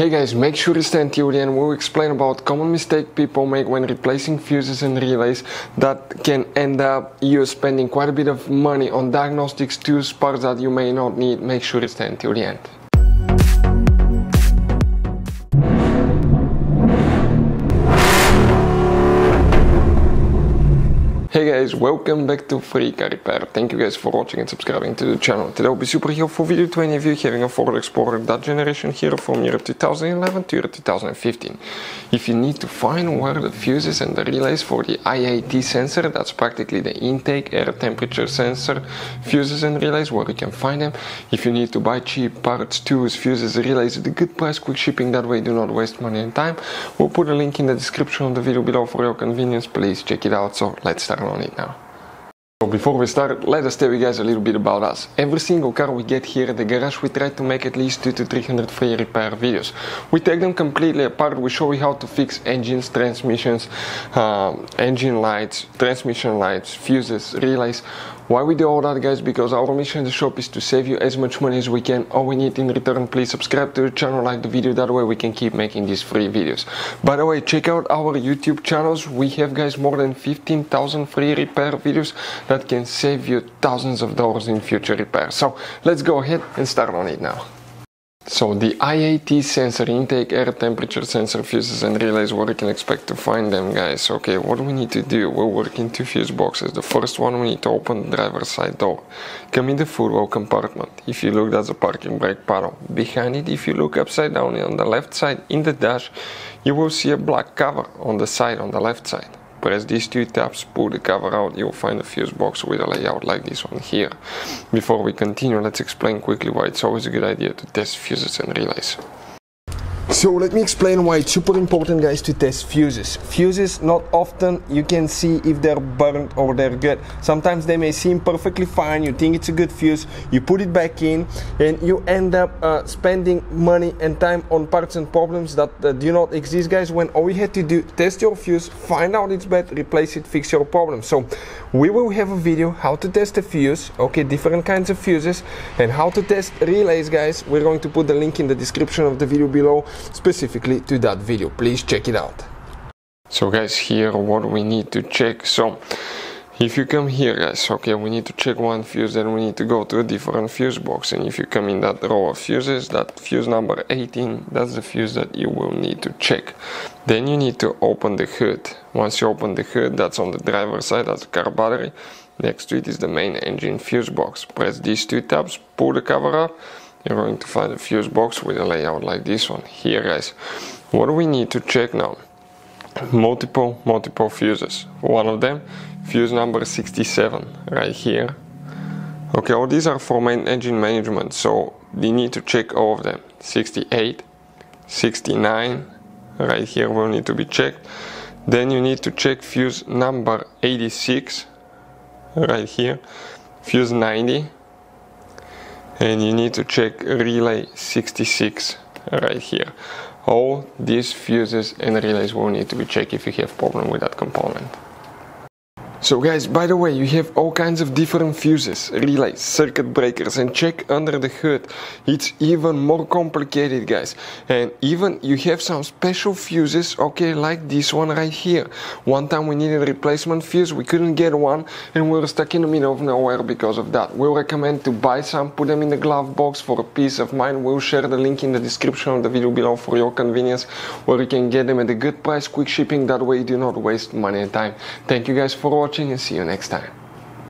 Hey guys, make sure to stay until the end. We'll explain about common mistake people make when replacing fuses and relays that can end up you spending quite a bit of money on diagnostics tools, parts that you may not need. Make sure to stay until the end. Hey guys, welcome back to Free Car Repair. Thank you guys for watching and subscribing to the channel. Today will be super helpful for video to any of you having a Ford Explorer that generation here from year 2011 to year 2015. If you need to find where the fuses and the relays for the IAT sensor, that's practically the intake air temperature sensor, fuses and relays, where you can find them. If you need to buy cheap parts, tools, fuses, relays at a good price, quick shipping, that way do not waste money and time. We'll put a link in the description of the video below for your convenience. Please check it out. So let's start on it now. So before we start, let us tell you guys a little bit about us. Every single car we get here at the garage, we try to make at least 2 to 300 free repair videos. We take them completely apart, we show you how to fix engines, transmissions, uh, engine lights, transmission lights, fuses, relays, why we do all that guys? Because our mission in the shop is to save you as much money as we can. All we need in return, please subscribe to the channel, like the video, that way we can keep making these free videos. By the way, check out our YouTube channels. We have guys more than 15,000 free repair videos that can save you thousands of dollars in future repairs. So let's go ahead and start on it now. So the IAT sensor, intake air temperature sensor fuses and relays, what you can expect to find them guys. Okay, what we need to do, we're working two fuse boxes. The first one we need to open the driver's side door. Come in the footwell compartment. If you look, that's a parking brake panel. Behind it, if you look upside down on the left side in the dash, you will see a black cover on the side on the left side. Press these two tabs, pull the cover out, you'll find a fuse box with a layout like this one here. Before we continue, let's explain quickly why it's always a good idea to test fuses and relays. So let me explain why it's super important guys to test fuses. Fuses not often you can see if they're burnt or they're good. Sometimes they may seem perfectly fine, you think it's a good fuse, you put it back in and you end up uh, spending money and time on parts and problems that uh, do not exist guys when all you had to do test your fuse, find out it's bad, replace it, fix your problem. So we will have a video how to test a fuse, okay, different kinds of fuses and how to test relays guys. We're going to put the link in the description of the video below specifically to that video. Please check it out. So guys, here what we need to check. So if you come here guys, okay, we need to check one fuse, then we need to go to a different fuse box. And if you come in that row of fuses, that fuse number 18, that's the fuse that you will need to check. Then you need to open the hood. Once you open the hood, that's on the driver's side, that's the car battery. Next to it is the main engine fuse box. Press these two tabs, pull the cover up, you're going to find a fuse box with a layout like this one. Here guys. What do we need to check now? Multiple multiple fuses. One of them fuse number 67 right here. Okay all these are for main engine management so you need to check all of them. 68 69 right here will need to be checked. Then you need to check fuse number 86 right here. Fuse 90 and you need to check relay 66 right here. All these fuses and relays will need to be checked if you have problem with that component so guys, by the way, you have all kinds of different fuses, relays, circuit breakers and check under the hood. It's even more complicated guys. And even you have some special fuses, okay, like this one right here. One time we needed replacement fuse, we couldn't get one and we were stuck in the middle of nowhere because of that. We recommend to buy some, put them in the glove box for a peace of mind. We'll share the link in the description of the video below for your convenience where you can get them at a good price, quick shipping, that way you do not waste money and time. Thank you guys for watching watching and see you next time.